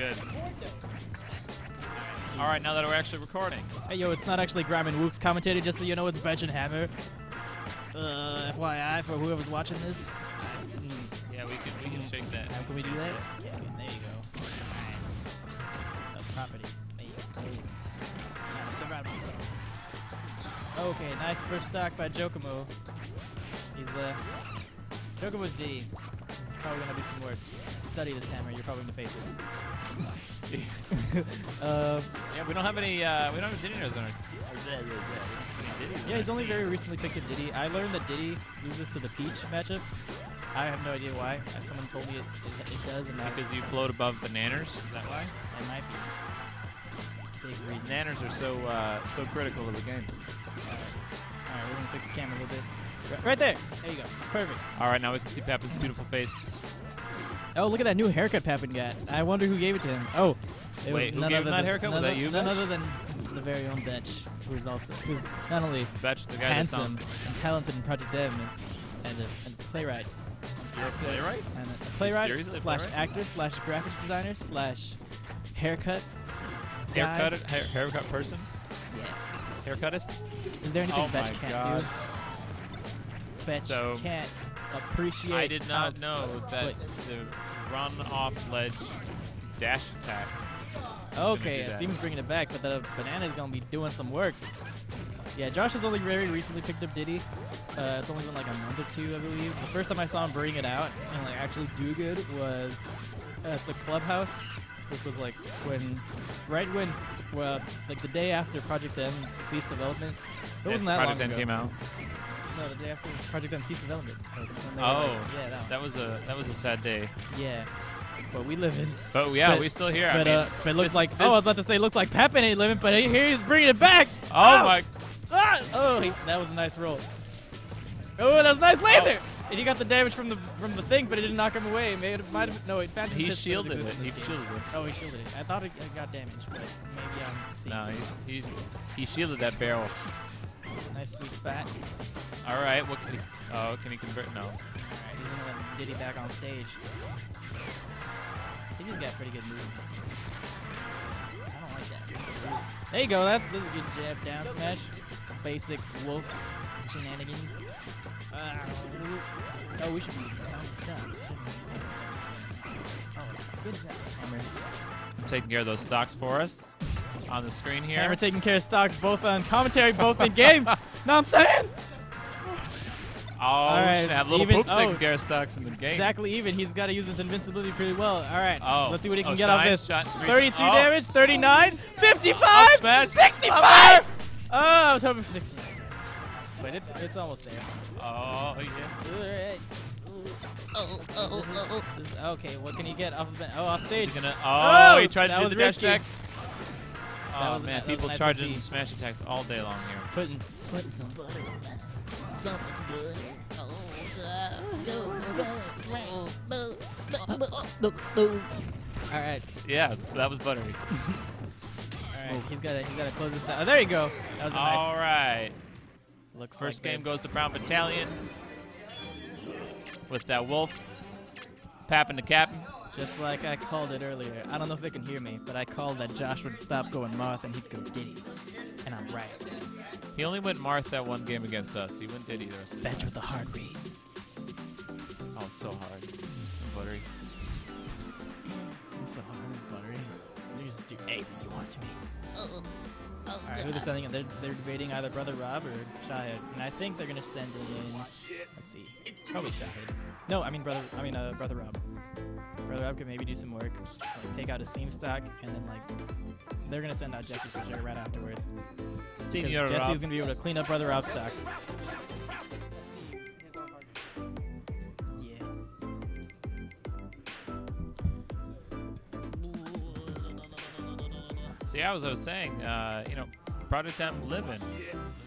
good. All right, now that we're actually recording. Hey, yo, it's not actually Graham and Wook's commentated, just so you know it's Betch and Hammer. Uh, FYI for whoever's watching this. Mm, yeah, we can we can shake that. How can we do that? Yeah, there you go. Properties. There you go. Alright, Okay, nice first stock by Jokomo. He's uh, Jokomo's D. He's probably gonna be some work. Study this hammer. You're probably gonna face it. um, Yeah, we don't have any. Uh, we don't have Diddy knows on our. Yeah, he's only very recently picked up Diddy. I learned that Diddy loses to the Peach matchup. I have no idea why. Uh, Someone told me it, it, it does, and because you float above bananas. Is that why? that might be big reason. Bananas are so uh, so critical to the game. Alright, we're gonna fix the camera a little bit. Right, right there! There you go. Perfect. All right, now we can see Papa's beautiful face. Oh, look at that new haircut Papin got. I wonder who gave it to him. Oh, it Wait, was who none other than, haircut? Was None, that you, none other than the very own Betch, who's also who's not only Betch, the guy handsome and talented in Project M and, and, a, and a playwright. You're a playwright? And a, a playwright slash playwright? actor slash graphic designer slash haircut. Haircut, hair, haircut person, Yeah. haircutist. Is there anything Oh Betch my can't God. do? Betch So, can't appreciate. I did not know that Wait. the run off ledge dash attack. Okay, that. Asim's bringing it back, but the banana is gonna be doing some work. Yeah, Josh has only very recently picked up Diddy. Uh, it's only been like a month or two, I believe. The first time I saw him bring it out and like actually do good was at the clubhouse, which was like when, right when, well, like the day after Project M ceased development. It wasn't that Project long M ago. came out. No, the day after Project M ceased development. Like, when they were, Oh, like- yeah, that, that was a that was a sad day. yeah. But we live in. But yeah, But- we still here. But I mean, uh, but it looks this- like this- oh, I was about to say it looks like Pepin ain't living, but here he's bringing it back. oh my! Ah! Oh, he, that was a nice roll. Oh, that was a nice laser. And he got the damage from the from the thing, but it didn't knock him away. It made it might have no. It Phantom He shielded it. He game. shielded it. Oh, he shielded it. I thought it, got damaged, but maybe I'm seeing. No, he's, he's he shielded that barrel. nice sweet spat. All right, what can he? Oh, can he convert? No. All right, he's gonna let Diddy back on stage. I think he's got pretty good movement. I don't like that. There you go. That this is a good jab down smash. Basic wolf shenanigans. Uh, oh, we should be counting stocks. Oh, good job, Hammer. taking care of those stocks for us on the screen here. Hammer taking care of stocks both on commentary, both in game. know what I'm saying? Oh, right, we should have little even- poops taking oh. care of stocks in the game. Exactly even. He's got to use his invincibility pretty well. All right. Oh, Let's see what he can oh, get off this. reach- 32 oh. damage, 39, 55, Oh, 65. Oh, I was hoping for 60. But it's it's almost there. Oh yeah. Oh, oh, oh. This is- okay, what can he get off of ben- Oh, off stage. gonna? Oh, Oh, he tried to do the dash risky. Attack. That Oh was man, that people nice charging OP. smash attacks all day long here. Putting putting some butter on that. So much butter. Oh. All right. Yeah, that was buttery. All right. He's got to he's got to close this out. Oh, there you go. That was a nice. All right. Looks First like game good. goes to Brown Battalion with that wolf. Papping the captain. Just like I called it earlier. I don't know if they can hear me, but I called that Josh would stop going Marth and he'd go Diddy. And I'm right. He only went Marth that one game against us. He went Diddy the rest of the Betch time. with the hard reads. Oh, so hard. Buttery. I'm so hard and buttery. You just do anything you want to me. Oh, oh, All right, who they're God. sending? They're, they're debating either Brother Rob or Shahid, and I think they're gonna send in. Let's see, probably Shahid. No, I mean Brother. I mean uh, Brother Rob. Brother Rob could maybe do some work, like take out Asim stock, and then like they're gonna send out Jesse for sure right afterwards. Senior Jesse's gonna be able to clean up Brother Rob's stock. Yeah. See, as I was saying, uh, you know, Project M living.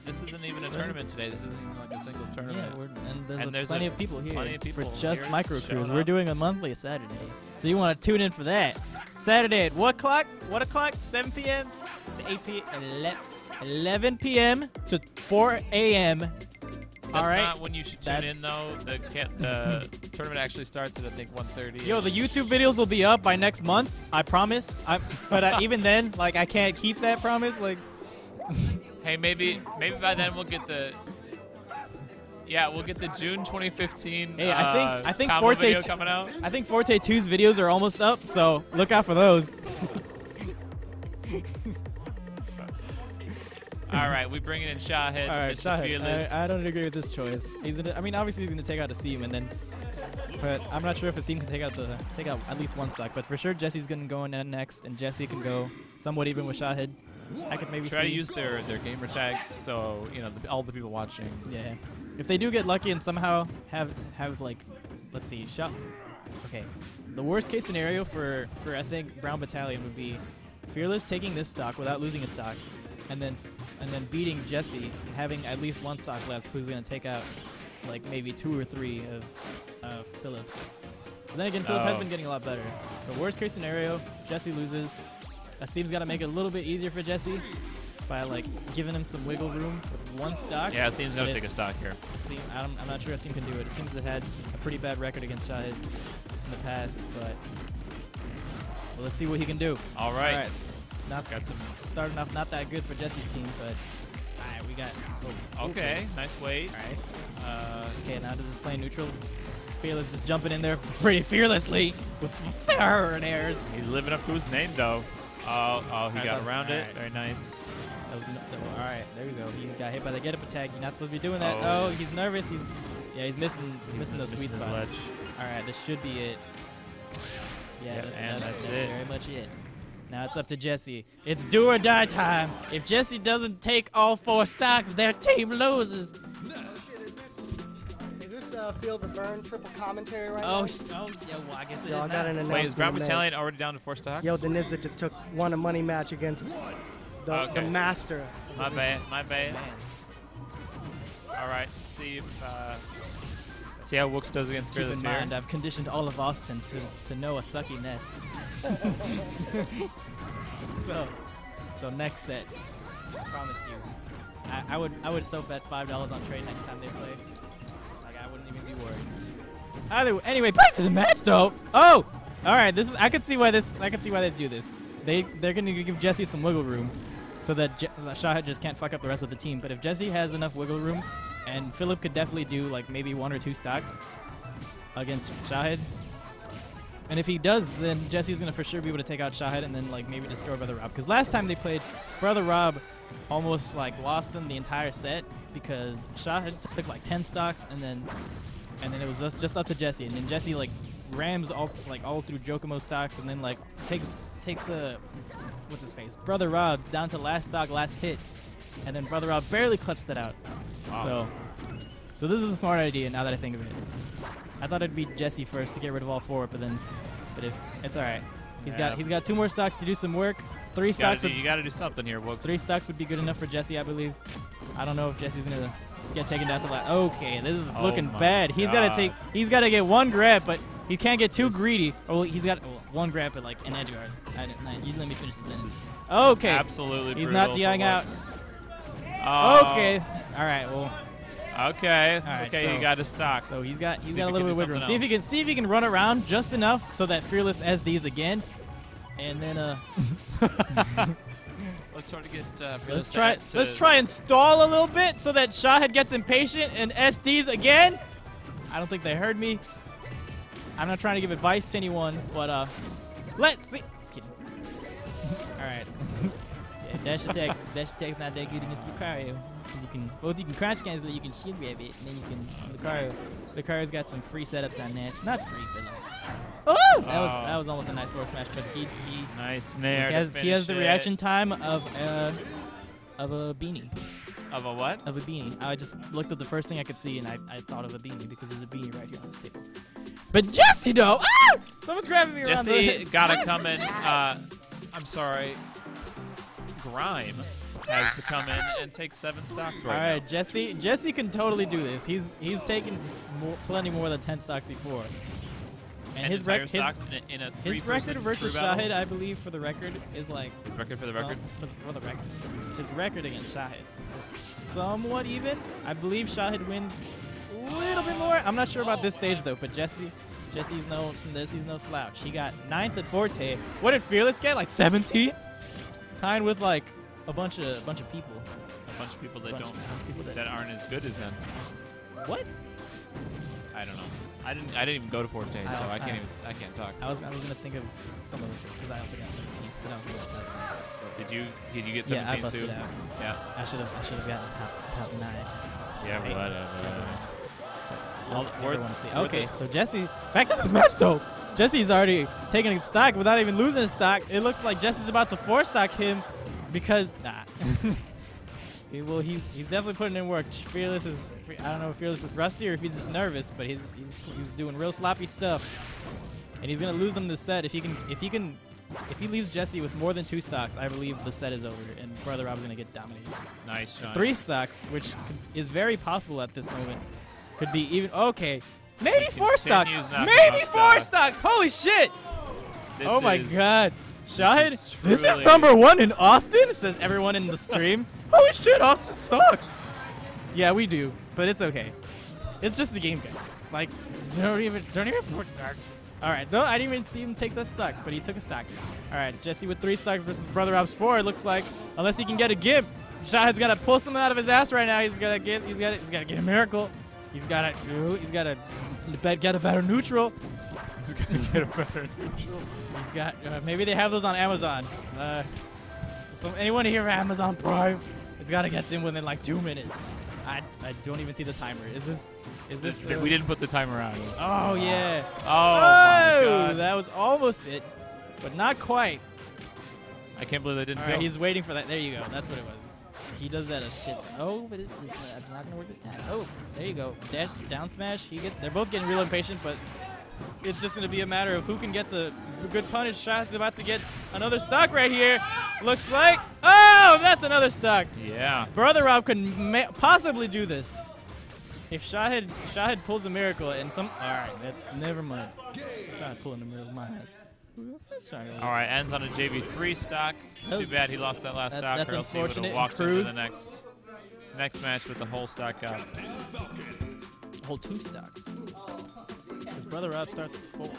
This isn't even a tournament today. This isn't even like a singles Yeah, tournament. we're, and there's, And a- there's plenty of people here plenty of people for just micro crews. We're doing a monthly Saturday, so you want to tune in for that. Saturday at what clock? What o'clock? 7 p.m. It's 8 p. 11, 11 p.m. to 4 a.m. That's All right. not when you should tune That's- in though. The the tournament actually starts at I think 1:30. Yo, the YouTube videos will be up by next month. I promise. I, but uh, even then, like, I can't keep that promise. Like, Hey, maybe maybe by then we'll get the. Yeah, we'll get the June 2015. Hey, I think- uh, I think Forte coming out. I think Forte 2's videos are almost up, so look out for those. All right, we bringing in Shahid, All right, Mr. Shahid, I, I don't agree with this choice. He's gonna, I mean, obviously he's gonna take out Asim, and then, but I'm not sure if Asim can take out the take out at least one stock. But for sure, Jesse's gonna go in next, and Jesse can go somewhat even with Shahid. I could maybe Try to use their their gamer tags so you know the, all the people watching. Yeah. If they do get lucky and somehow have have like, let's see, shot. Okay. The worst case scenario for for I think Brown Battalion would be Fearless taking this stock without losing a stock, and then and then beating Jesse, and having at least one stock left, who's gonna take out like maybe two or three of uh, Phillips. But then again, Philip has Oh. been getting a lot better. So worst case scenario, Jesse loses. Asim's got to make it a little bit easier for Jesse by like giving him some wiggle room with one stock. Yeah, it seems to take a stock here. Asim, I'm, I'm not sure Asim can do it. It seems to have had a pretty bad record against Shahid in the past, but well, let's see what he can do. All right. All right. Not Got some- starting off not that good for Jesse's team, but all right, we got. Oh, Okay, nice weight. All right. Uh, Okay, now this is playing neutral. Fearless just jumping in there pretty fearlessly with fire and airs. he's living up to his name though. Oh, oh, he got around it. Alright. Very nice. That was no, that- all right. There we go. He got hit by the get up attack. You're not supposed to be doing that. Oh. Oh, he's nervous. He's yeah, he's missing missing those sweet Missing his spots. ledge. All right, this should be it. Yeah, Yeah, that's, and that's, that's that's it. very much it. Now it's up to Jesse. It's do or die time. If Jesse doesn't take all four stocks, their team loses. Is this uh, Feel the Burn triple commentary right Oh, now? sh- oh, yeah, well, I guess it Yo, I is got now. an. Wait, is Brown. Battalion already down to four stocks? Yo, Denizza just took won a money match against the, Okay. the master. my bad. My bad. Man, All right. See if uh, see how Wooks does against keep Fearless in here. mind, I've conditioned all of Austin to, to know a sucky ness. so, so next set, I promise you, I, I would I would so bet five dollars on trade next time they play. Like I wouldn't even be worried. Either anyway, back to the match though. Oh, all right. This is I could see why this I could see why they do this. They they're gonna give Jesse some wiggle room, so that Je- Shahid just can't fuck up the rest of the team. But if Jesse has enough wiggle room, and Philip could definitely do like maybe one or two stocks against Shahid. And if he does, then Jesse's gonna for sure be able to take out Shahid and then like maybe destroy Brother Rob. Because last time they played, Brother Rob almost like lost them the entire set because Shahid took like 10 stocks and then and then it was just, just up to Jesse. And then Jesse like rams all like all through Jokomo stocks and then like takes takes a what's his face Brother Rob down to last stock, last hit, and then Brother Rob barely clutched it out. Wow. So so this is a smart idea now that I think of it. I thought it'd be Jesse first to get rid of all four, but then, but if it's all right, he's Yeah. got he's got two more stocks to do some work. Three You gotta, stocks do, would you gotta do something here, Wooks. three stocks would be good enough for Jesse, I believe. I don't know if Jesse's gonna get taken down to last. Okay, this is Oh looking bad. He's gotta take he's gotta get one grab, but he can't get too greedy. Well, he's got one grab at like an edge guard. I don't, you let me finish the This sentence. Okay. absolutely He's not DIing out. Wooks. Oh, Okay. All right. Well, Okay. right, okay, so- you got a stock. So he's got he's See got a little bit of wiggle room. See if he can see if he can run around just enough so that Fearless SDs again, and then uh Let's try to get. Uh, let's try let's try and stall a little bit so that Shahid gets impatient and SDs again. I don't think they heard me. I'm not trying to give advice to anyone, but uh, let's see. Just kidding. All right. yeah, dash attack. Dash attack's not that good against Lucario. 'cause You can both you can crash cancel, it, you can shield grab it, and then you can Lucario. Lucario's got some free setups on that. It's not free, but like. Oh! That was Oh. that was almost a nice forward smash, but he he Nice nair. he to has, he has finish the it. reaction time of uh, of a beanie. of a what? Of a beanie. I just looked at the first thing I could see and I, I thought of a beanie because there's a beanie right here on this table. But Jesse though, ah! Someone's grabbing me Jesse gotta come in. Uh, I'm sorry. Grime has to come in and take seven stocks All right, right, Jesse. Jesse can totally do this. He's he's taken more, plenty more than ten stocks before. And his rec- his- in a, in a His record versus? Shahid, I believe, for the record, is like. His record for the record? For the, for the record. His record against Shahid is somewhat even. I believe Shahid wins little bit more. I'm not sure about this stage though, but Jesse, Jesse's no, Jesse's no slouch. He got ninth at Forte. What did Fearless get? Like 17, tying with like a bunch of a bunch of people. A bunch of people that bunch don't of- bunch of people that, that aren't as good as them. what? I don't know. I didn't. I didn't even go to Forte, I so was- I can't I- even. I can't talk. I was I was gonna think of some of them because I also got 17, but I was gonna Did you? Did you get Yeah, I busted too? out. Yeah. I should have I should have gotten top top nine. Yeah. Whatever. Well, never worth- want to see. worth Okay, so Jesse, back to this match though. Jesse's already taking stock without even losing stock. It looks like Jesse's about to four stock him because nah. He- well, he's he's definitely putting in work. Fearless is I don't know if Fearless is rusty or if he's just nervous, but he's he's he's doing real sloppy stuff, and he's gonna lose them this set if he can if he can. If he leaves Jesse with more than two stocks, I believe the set is over, and Brother Rob's gonna get dominated Nice shot. three stocks, which is very possible at this moment. Could be even okay. Maybe four stocks. Maybe four stocks. Holy shit! This oh my is- god. Shahid, is this is number one in Austin, says everyone in the stream. Holy shit, Austin sucks. Yeah, we do, but it's okay. It's just the game, guys. Like, don't even, don't even put that. All right, though I didn't even see him take that stock, but he took a stock. All right, Jesse with three stocks versus Brother Rob's four. It looks like unless he can get a gimp, Shahid's got to pull something out of his ass right now. He's gotta get, he's got, he's got to get a miracle. He's got to, he's got to get a better neutral. He's gonna get a better neutral. He's got. Uh, maybe they have those on Amazon. Uh, so anyone here for Amazon Prime? It's got to get in within like two minutes. I, I don't even see the timer. Is this? Is this? This- uh, we didn't put the timer on. Oh yeah. Oh, my Oh, god. that was almost it, but not quite. I can't believe they didn't All right, he's waiting for that. There you go. That's what it was. He does that a shit. ton. Oh, but it, it's, not, it's not gonna work this time. Oh, there you go. Dash down smash. He get. They're both getting real impatient, but it's just gonna be a matter of who can get the good punish. Shot's about to get another stock right here. Looks like. Oh, that's another stock. Yeah. Brother Rob could possibly do this. If Shahid Shahid pulls a miracle and some. All right, that, never mind. Shahid pulling a miracle. My ass. That's not really- All right, ends on a JV3 stock. It's That too bad he lost that last that- stock, that's or else he would unfortunate. have And walked into the next next match with the whole stock up. hold two stocks. His brother Rob starts with four.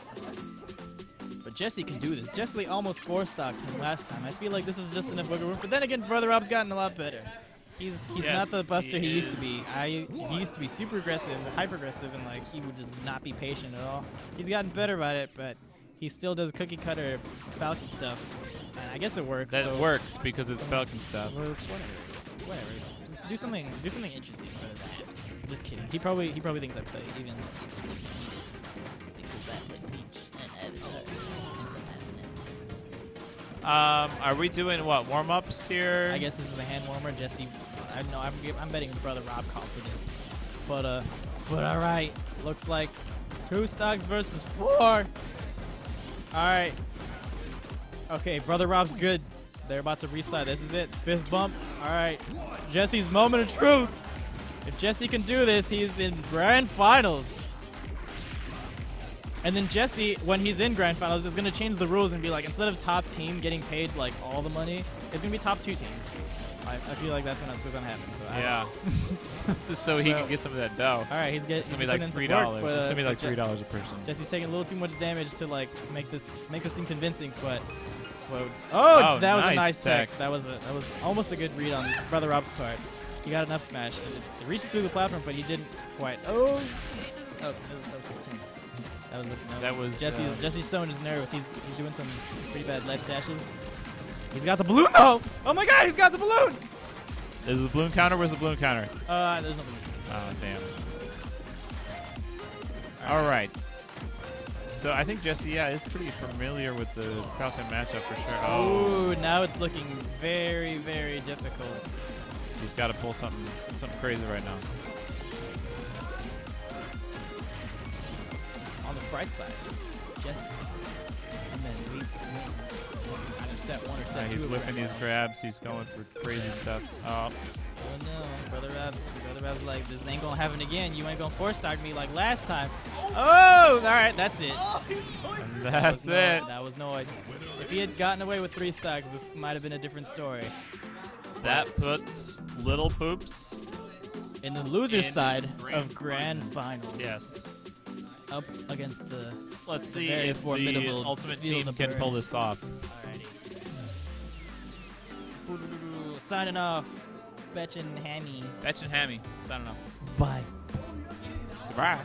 But Jesse can do this. Jesse almost four stocked him last time. I feel like this is just enough wiggle room. But then again, brother Rob's gotten a lot better. He's he's Yes, not the buster he, he used to be. I he used to be super aggressive, hyper aggressive, and like he would just not be patient at all. He's gotten better about it, but he still does cookie cutter Falcon stuff. And I guess it works. That so works because it's Falcon stuff. well, it's whatever. Whatever. Do something. Do something interesting. just kidding. He probably he probably thinks I play even less interesting. Because I play Peach and Avatar and sometimes Ned. Um, are we doing what warm ups here? I guess this is a hand warmer. Jesse, I know I'm, I'm betting brother Rob called for this, but uh, but all right. Looks like two stocks versus four. All right. Okay, brother Rob's good. They're about to reslide. This is it. Fist bump. All right. Jesse's moment of truth. If Jesse can do this, he's in grand finals. And then Jesse, when he's in grand finals, is gonna change the rules and be like, instead of top team getting paid like all the money, it's gonna be top two teams. I, feel like that's gonna, that's gonna happen. So I- Yeah. Just so he So- can get some of that dough. all right, he's getting. It's gonna be like three dollars. It's gonna be like three dollars a person. Jesse's taking a little too much damage to like to make this to make this seem convincing, but. oh, Oh, that was a nice nice tech. tech. That was a, that was almost a good read on Brother Rob's part. He got enough smash. It, it reaches through the platform, but he didn't quite. Oh, oh, that was, that was pretty tense. That was a, no. That was, Jesse's uh, Jesse's showing his nerves. He's he's doing some pretty bad ledge dashes. He's got the balloon. Oh, oh my God, he's got the balloon. There's a balloon counter. Where's the balloon counter? Uh, there's no balloon. Oh damn. All right. So I think Jesse, yeah, is pretty familiar with the Falcon matchup for sure. Oh, Ooh, now it's looking very, very difficult. he's got to pull something, something crazy right now. On the bright side, Jesse. And then we win either set one or Uh, he's whipping grand these grabs. He's going for crazy stuff. Oh, Oh no, brother Rabs, brother Rabs like this ain't gonna happen again. You ain't gonna force start me like last time. Oh, all right, that's it. And That that's was no- it. that was noise. If he had gotten away with three stocks, this might have been a different story. That puts Little Poops In the loser's in side grand of grand finals, Yes. Up against the. Let's see very if the formidable Ultimate Team can pull this off. Alrighty. Signing off. Betchin' Hammy. Betch and Hammy, signing off. Bye. Goodbye.